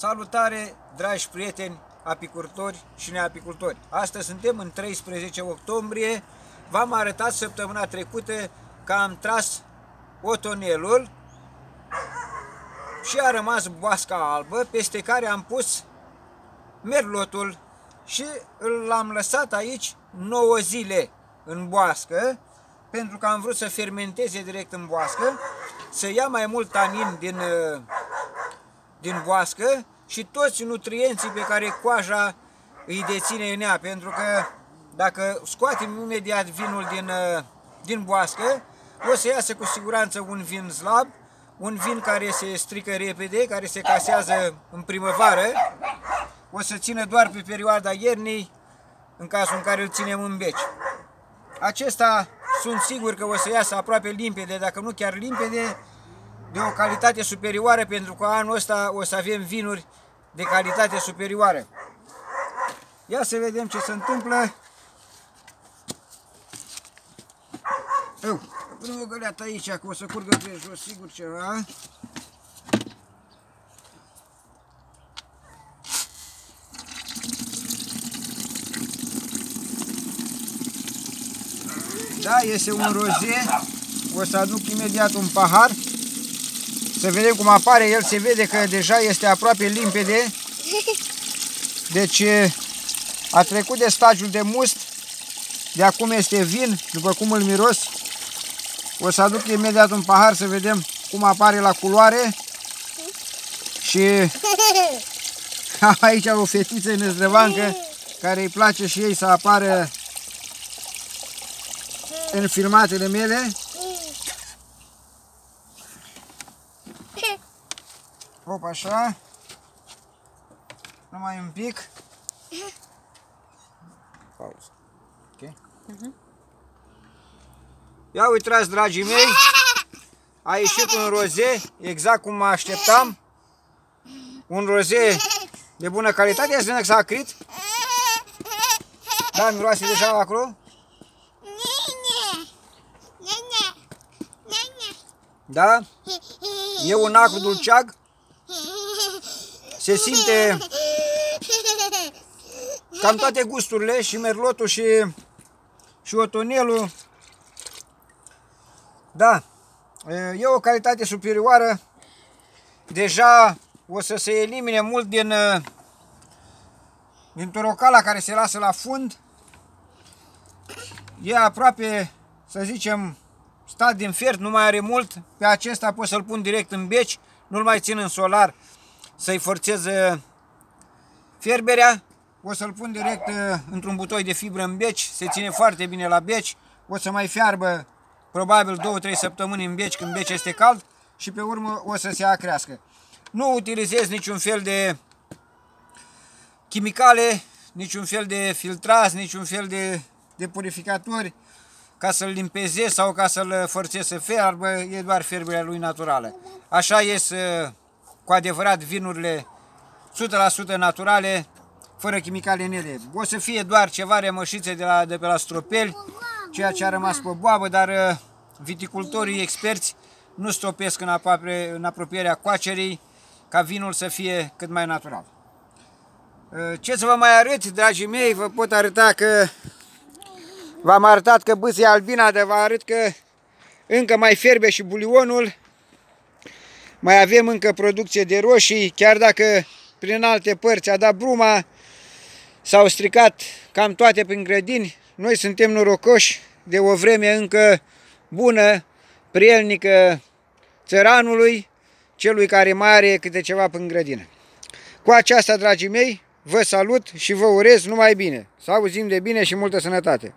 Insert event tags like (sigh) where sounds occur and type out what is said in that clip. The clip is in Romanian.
Salutare, dragi prieteni, apicultori și neapicultori! Astăzi suntem în 13 octombrie. V-am arătat săptămâna trecută că am tras otonelul și a rămas boasca albă, peste care am pus merlotul și l-am lăsat aici 9 zile în boască, pentru că am vrut să fermenteze direct în boască, să ia mai mult tanin din din boască și toți nutrienții pe care coaja îi deține în ea, pentru că dacă scoatem imediat vinul din, uh, din boască, o să iasă cu siguranță un vin slab, un vin care se strică repede, care se casează în primăvară, o să țină doar pe perioada iernii, în cazul în care îl ținem în beci. Acesta sunt sigur că o să iasă aproape limpede, dacă nu chiar limpede, de o calitate superioară, pentru că anul ăsta o să avem vinuri de calitate superioară. Ia să vedem ce se întâmplă. Eu, pun o găleată aici, că o să curgă pe jos, sigur ceva. Da, este un roze. O să aduc imediat un pahar. Să vedem cum apare el, se vede că deja este aproape limpede. Deci a trecut de stagiul de must, de acum este vin, după cum îl miros. O să aduc imediat un pahar să vedem cum apare la culoare. Și am (laughs) aici o fetiță năzdrăvancă care îi place și ei să apară în filmatele mele. Hop, așa. Numai un pic. Pauză. Ok? Uh -huh. Ia uitați, dragii mei. A ieșit un roze, exact cum mă așteptam. Un roze de bună calitate. Ia să acrit. Da, miroase deja acolo? Da? E un acru dulceag. Se simte cam toate gusturile și merlotul și, și otonelul. Da, e o calitate superioară. Deja o să se elimine mult din, din torocala care se lasă la fund. E aproape, să zicem, stat din fiert, nu mai are mult. Pe acesta pot să-l pun direct în beci, nu-l mai țin în solar să-i forțez fierberea. O să-l pun direct uh, într-un butoi de fibră în beci, se ține foarte bine la beci. O să mai fiarbă probabil 2-3 săptămâni în beci când beci este cald și pe urmă o să se acrească. Nu utilizez niciun fel de chimicale, niciun fel de filtrați, niciun fel de, de purificatori ca să-l limpezez sau ca să-l forțez să fiarbă, e doar fierberea lui naturală. Așa ies uh, cu adevărat vinurile 100% naturale, fără chimicale în ele. O să fie doar ceva remășițe de, la, de pe la stropeli, ceea ce a rămas pe boabă, dar uh, viticultorii experți nu stopesc în, aproape, în apropierea coacerii ca vinul să fie cât mai natural. Uh, ce să vă mai arăt, dragii mei, vă pot arăta că v-am arătat că bâzia albina, dar vă arăt că încă mai fierbe și bulionul mai avem încă producție de roșii, chiar dacă prin alte părți a dat bruma, s-au stricat cam toate prin grădini. Noi suntem norocoși de o vreme încă bună, prielnică țăranului, celui care mai are câte ceva prin grădină. Cu aceasta, dragii mei, vă salut și vă urez numai bine. Să auzim de bine și multă sănătate!